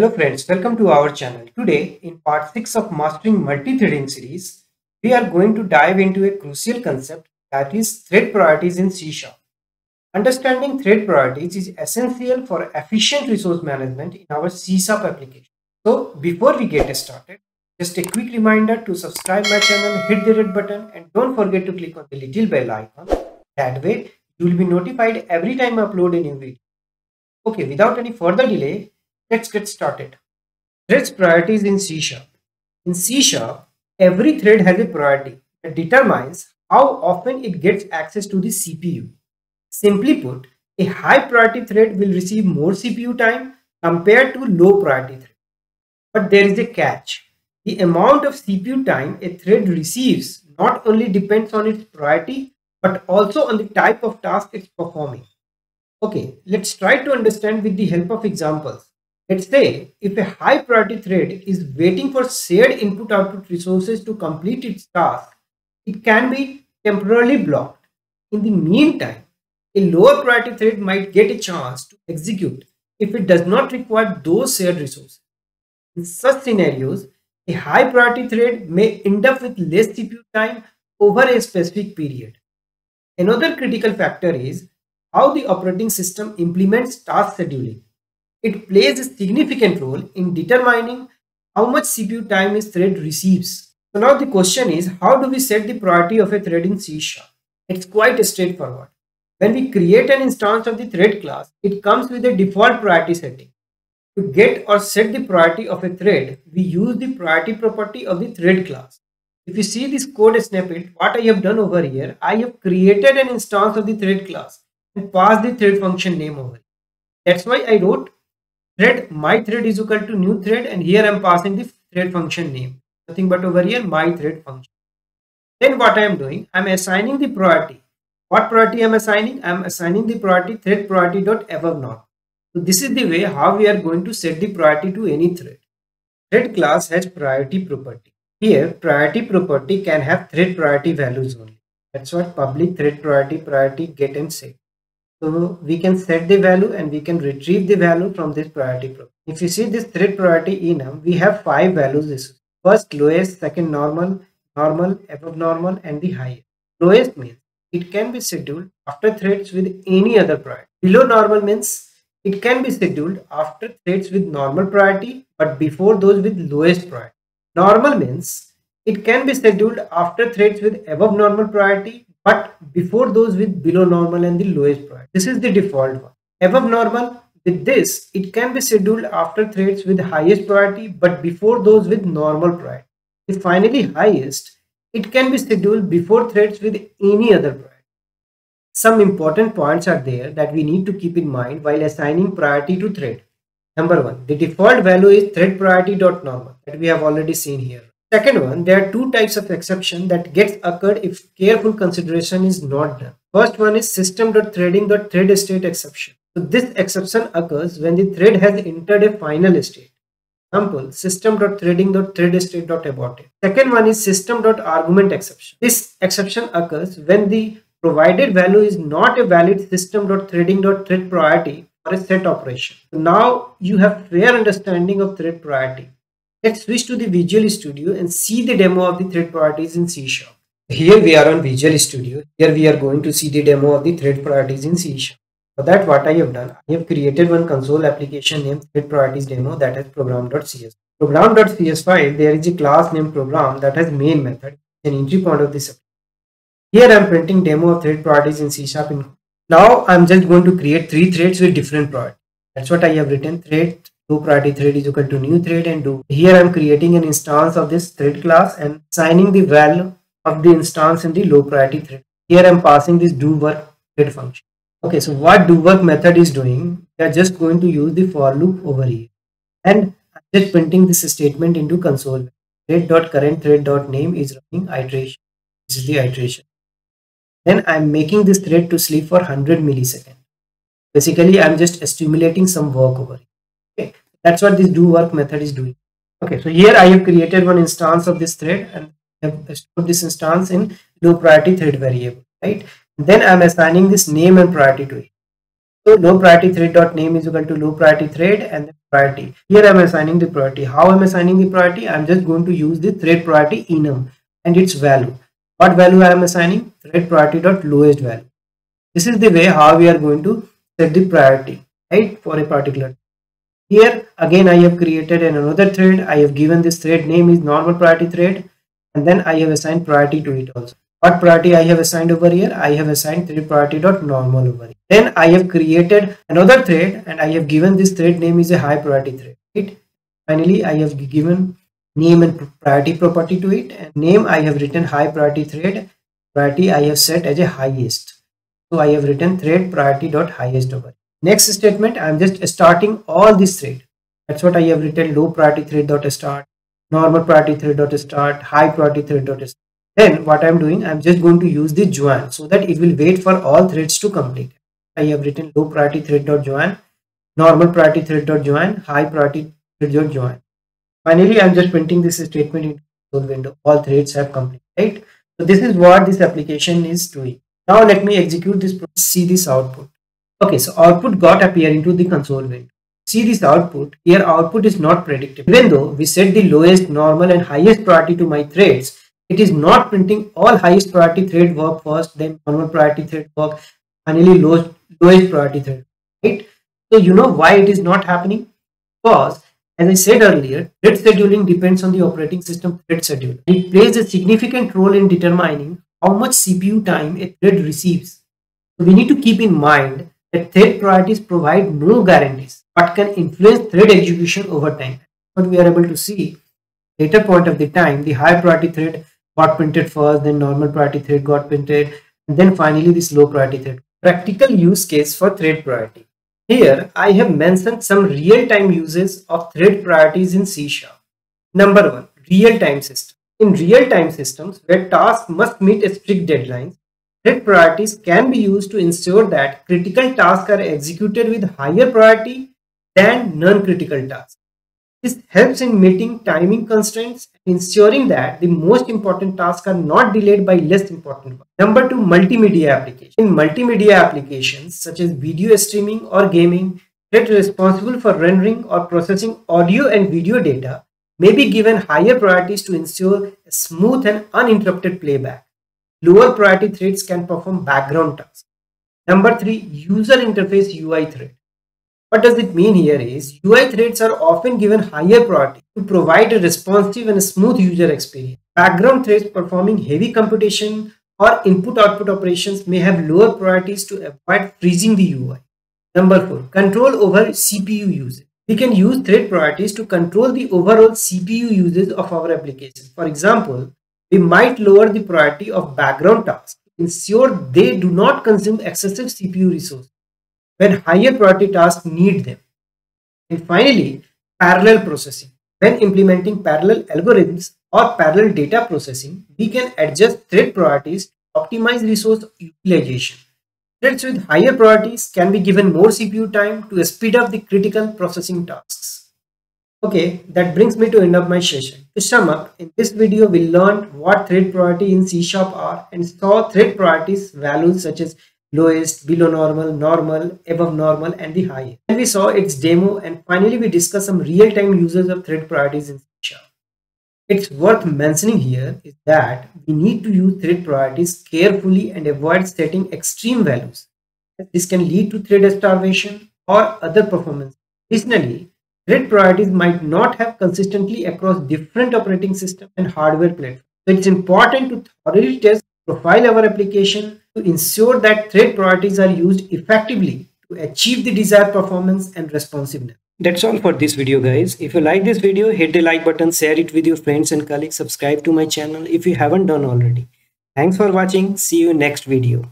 Hello friends, welcome to our channel. Today, in part 6 of Mastering Multi-Threading series, we are going to dive into a crucial concept that is thread priorities in C Sharp. Understanding thread priorities is essential for efficient resource management in our C Sharp application. So, before we get started, just a quick reminder to subscribe my channel, hit the red button and don't forget to click on the little bell icon. That way, you will be notified every time I upload a new video. Okay, without any further delay, let's get started. Threads priorities in C Sharp. In C Sharp, every thread has a priority that determines how often it gets access to the CPU. Simply put, a high priority thread will receive more CPU time compared to low priority thread. But there is a catch. The amount of CPU time a thread receives not only depends on its priority but also on the type of task it's performing. Okay, let's try to understand with the help of examples. Let's say if a high priority thread is waiting for shared input output resources to complete its task, it can be temporarily blocked. In the meantime, a lower priority thread might get a chance to execute if it does not require those shared resources. In such scenarios, a high priority thread may end up with less CPU time over a specific period. Another critical factor is how the operating system implements task scheduling. It plays a significant role in determining how much CPU time a thread receives. So now the question is, how do we set the priority of a thread in C Sharp? It's quite straightforward. When we create an instance of the thread class, it comes with a default priority setting. To get or set the priority of a thread, we use the priority property of the thread class. If you see this code snippet, what I have done over here, I have created an instance of the thread class and passed the thread function name over. That's why I wrote thread my thread is equal to new thread and here I'm passing the thread function name. Nothing but over here my thread function. Then what I am doing, I'm assigning the priority. What priority I'm assigning? I'm assigning the priority thread priority dot above norm. So this is the way how we are going to set the priority to any thread. Thread class has priority property. Here, priority property can have thread priority values only. That's what public thread priority, priority, get and set. So we can set the value and we can retrieve the value from this priority property. If you see this thread priority enum, we have five values. This First, lowest, second, normal, normal, above normal, and the highest. Lowest means it can be scheduled after threads with any other priority. Below normal means it can be scheduled after threads with normal priority but before those with lowest priority. Normal means it can be scheduled after threads with above normal priority but before those with below normal and the lowest priority. This is the default one. Above normal, with this, it can be scheduled after threads with highest priority but before those with normal priority. If finally highest, it can be scheduled before threads with any other priority. Some important points are there that we need to keep in mind while assigning priority to thread. Number one, the default value is thread priority dot normal that we have already seen here. Second one, there are two types of exception that gets occurred if careful consideration is not done. First one is system.threading.thread state exception. So this exception occurs when the thread has entered a final state. Example, system.threading.thread Second one is system.argument exception. This exception occurs when the provided value is not a valid system.threading.thread priority for a set operation. Now you have fair understanding of thread priority. Let's switch to the Visual Studio and see the demo of the thread priorities in C Sharp. Here we are on Visual Studio. Here we are going to see the demo of the thread priorities in C Sharp. For that what I have done, I have created one console application named thread priorities demo that has program.cs. Program.cs file, there is a class named program that has main method, an entry point of this. Here I am printing demo of thread priorities in C Sharp. Now I am just going to create three threads with different priorities. That's what I have written thread low priority thread is equal to new thread and do. Here I'm creating an instance of this thread class and assigning the value of the instance in the low priority thread. Here I'm passing this do work thread function. Okay, so what do work method is doing, we are just going to use the for loop over here. And I'm just printing this statement into console. Thread.current thread.name is running iteration. This is the iteration. Then I'm making this thread to sleep for 100 milliseconds. Basically, I'm just stimulating some work over here that's what this do work method is doing okay so here i have created one instance of this thread and I have stored this instance in low priority thread variable right then i'm assigning this name and priority to it So low priority thread dot name is equal to low priority thread and the priority. Here I'm assigning the priority. How I'm assigning the priority? I'm just going to use the thread priority enum and its value. What value I am assigning? Thread priority dot lowest value. This is the way how we are going to set the priority, right, for a particular. Here again I have created another thread. I have given this thread name is normal priority thread and then I have assigned priority to it also. What priority I have assigned over here? I have assigned thread priority dot normal over here. Then I have created another thread and I have given this thread name is a high priority thread. Right? Finally, I have given name and priority property to it and name I have written high priority thread. Priority I have set as a highest. So I have written thread priority dot highest over. Here. Next statement, I am just starting all this thread. That's what I have written low priority thread dot start, normal priority thread dot start, high priority thread dot start. Then what I'm doing, I'm just going to use the join so that it will wait for all threads to complete. I have written low priority thread dot join, normal priority thread dot join, high priority thread dot join. Finally, I'm just printing this statement into the window. All threads have completed, right? So this is what this application is doing. Now let me execute this process, see this output. Okay, so output got appear into the console window. See this output, here output is not predictable. Even though we set the lowest, normal and highest priority to my threads, it is not printing all highest priority thread work first, then normal priority thread work, finally lowest, lowest priority thread, right? So you know why it is not happening? Because as I said earlier, thread scheduling depends on the operating system thread schedule. It plays a significant role in determining how much CPU time a thread receives. So we need to keep in mind that thread priorities provide no guarantees but can influence thread execution over time. What we are able to see later point of the time, the high priority thread got printed first, then normal priority thread got printed, and then finally this low priority thread. Practical use case for thread priority. Here I have mentioned some real-time uses of thread priorities in C Sharp. Number one, real-time system. In real-time systems where tasks must meet a strict deadlines, Thread priorities can be used to ensure that critical tasks are executed with higher priority than non-critical tasks. This helps in meeting timing constraints ensuring that the most important tasks are not delayed by less important ones. Number two, multimedia applications. In multimedia applications such as video streaming or gaming, thread responsible for rendering or processing audio and video data may be given higher priorities to ensure smooth and uninterrupted playback. Lower priority threads can perform background tasks. Number three, user interface UI thread. What does it mean here is UI threads are often given higher priority to provide a responsive and smooth user experience. Background threads performing heavy computation or input-output operations may have lower priorities to avoid freezing the UI. Number four, control over CPU usage. We can use thread priorities to control the overall CPU usage of our application. For example, we might lower the priority of background tasks to ensure they do not consume excessive CPU resources when higher priority tasks need them. And finally, parallel processing. When implementing parallel algorithms or parallel data processing, we can adjust thread priorities to optimize resource utilization. Threads with higher priorities can be given more CPU time to speed up the critical processing tasks. Okay, that brings me to end of my session. To sum up, in this video we learned what thread priority in C Sharp are and saw thread priorities values such as lowest, below normal, normal, above normal and the highest. And we saw its demo and finally we discussed some real-time uses of thread priorities in C Sharp. It's worth mentioning here is that we need to use thread priorities carefully and avoid setting extreme values. This can lead to thread starvation or other performance. Additionally, Thread priorities might not have consistently across different operating system and hardware platforms. So it's important to thoroughly test profile our application to ensure that thread priorities are used effectively to achieve the desired performance and responsiveness. That's all for this video guys. If you like this video, hit the like button, share it with your friends and colleagues, subscribe to my channel if you haven't done already. Thanks for watching. See you next video.